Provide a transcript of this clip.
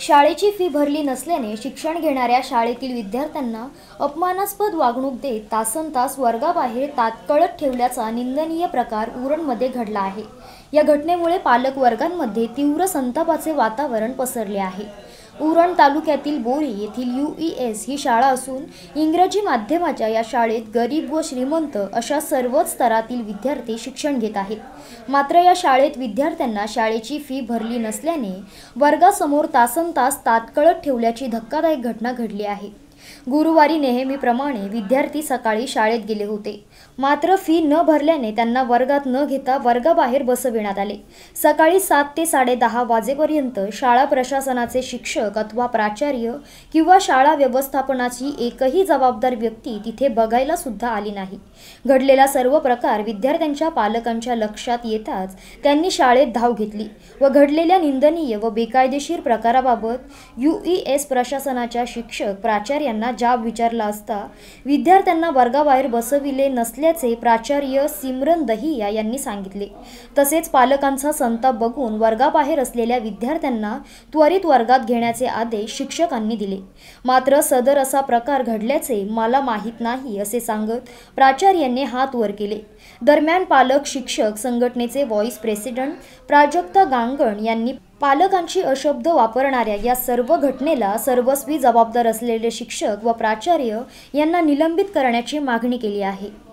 शाळेची फी भरली नसल्याने शिक्षण घेणाऱ्या शाळेतील विद्यार्थ्यांना अपमानास्पद वागणूक देत तासन तास वर्गाबाहेर तात्कळत ठेवल्याचा निंदनीय प्रकार उरणमध्ये घडला आहे. या घटनेमुळे पालक वर्गांमध्ये तीव्र संतापाचे वातावरण पसरले आहे. उरण तालुक्यातील बोरी येथील यू ई एस ही शाळा असून इंग्रजी माध्यमाच्या या शाळेत गरीब व श्रीमंत अशा सर्वच स्तरातील विद्यार्थी शिक्षण घेत आहेत. मात्र या शाळेत विद्यार्थ्यांना शाळेची फी भरली नसल्याने वर्गासमोर तासन तास तात्कळत ठेवल्याची धक्कादायक घटना घडली आहे. गुरुवारी नेहमीप्रमाणे विद्यार्थी सकाळी शाळेत गेले होते. मात्र फी न भरल्याने त्यांना वर्गात न घेता वर्गाबाहेर बसविण्यात आले. सकाळी सात ते साडेदहा वाजेपर्यंत शाळा प्रशासनाचे शिक्षक अथवा प्राचार्य किंवा शाळा व्यवस्थापनाची एकही जबाबदार व्यक्ती तिथे बघायला सुद्धा आली नाही. घडलेला सर्व प्रकार विद्यार्थ्यांच्या पालकांच्या लक्षात येताच त्यांनी शाळेत धाव घेतली व घडलेल्या निंदनीय व बेकायदेशीर प्रकाराबाबत यू ई एस प्रशासनाच्या शिक्षक प्राचार्य यांना जाब विचारला असता. विद्यार्थ्यांना वर्गाबाहेर बसविले नसल्याचे प्राचार्य सिमरन दहिया यांनी सांगितले. तसेच पालकांचा संताप बघून वर्गाबाहेर असलेल्या विद्यार्थ्यांना त्वरित वर्गात घेण्याचे आदेश शिक्षकांनी दिले. मात्र सदर असा प्रकार घडल्याचे मला माहीत नाही असे सांगत प्राचार्यांनी हात वर केले. दरम्यान पालक शिक्षक संघटनेचे व्हॉइस प्रेसिडेंट प्राजक्ता गांगण यांनी पालकांची अशब्द वापरणाऱ्या या सर्व घटनेला सर्वस्वी जबाबदार असलेले शिक्षक व प्राचार्य यांना निलंबित करण्याची मागणी केली आहे.